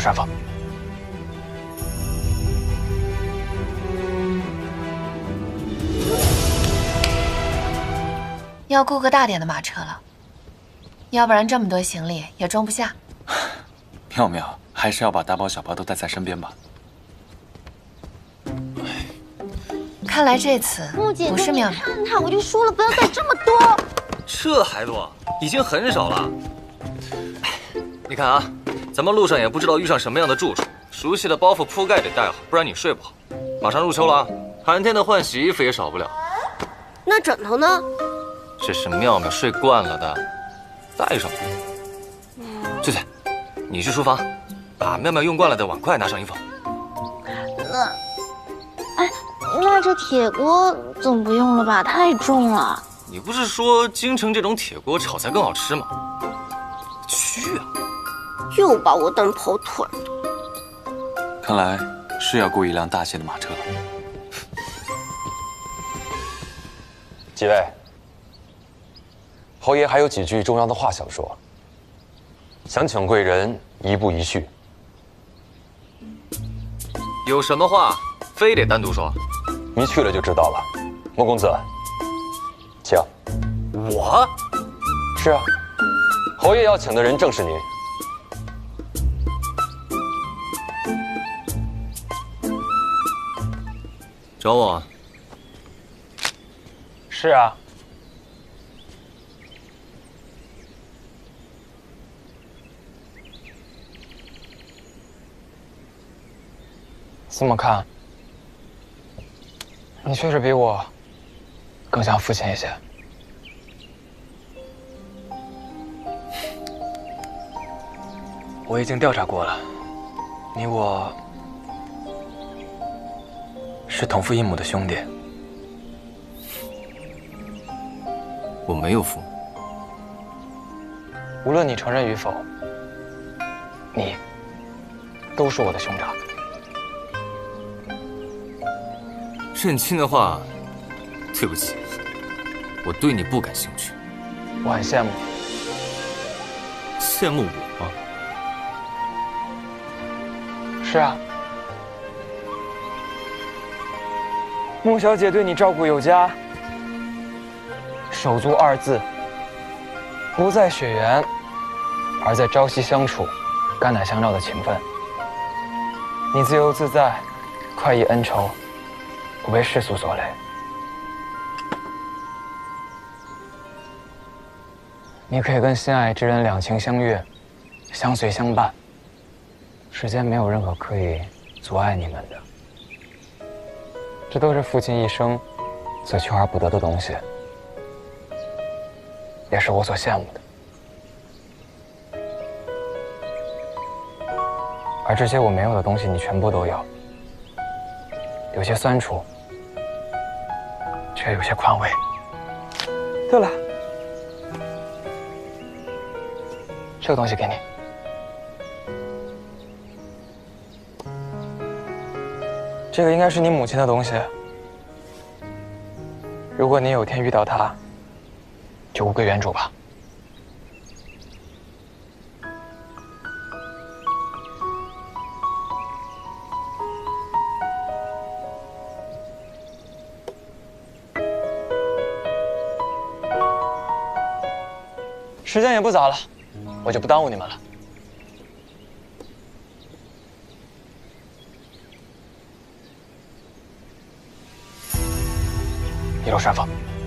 山峰。要雇个大点的马车了，要不然这么多行李也装不下。妙妙，还是要把大包小包都带在身边吧。看来这次不是妙妙。看他，我就说了不要带这么多。这还多，已经很少了。你看啊，咱们路上也不知道遇上什么样的住处，熟悉的包袱铺盖得带好，不然你睡不好。马上入秋了啊，寒天的换洗衣服也少不了。那枕头呢？这是妙妙睡惯了的，带上吧。翠翠，你去书房，把妙妙用惯了的碗筷拿上一放。那，哎，那这铁锅总不用了吧？太重了。你不是说京城这种铁锅炒菜更好吃吗？又把我当跑腿。看来是要雇一辆大些的马车了。几位。侯爷还有几句重要的话想说，想请贵人一步一叙。有什么话非得单独说？您去了就知道了。莫公子，请。我？是啊，侯爷要请的人正是您。找我？是啊。这么看，你确实比我更像父亲一些。我已经调查过了，你我是同父异母的兄弟。我没有父母。无论你承认与否，你都是我的兄长。认亲的话，对不起，我对你不感兴趣。我很羡慕，羡慕我吗？是啊，穆小姐对你照顾有加，手足二字不在血缘，而在朝夕相处、肝胆相照的情分。你自由自在，快意恩仇。不为世俗所累，你可以跟心爱之人两情相悦，相随相伴。世间没有任何可以阻碍你们的，这都是父亲一生所求而不得的东西，也是我所羡慕的。而这些我没有的东西，你全部都有。有些酸楚，却有些宽慰。对了，这个东西给你，这个应该是你母亲的东西。如果你有天遇到她，就物归原主吧。时间也不早了，我就不耽误你们了。一路山峰。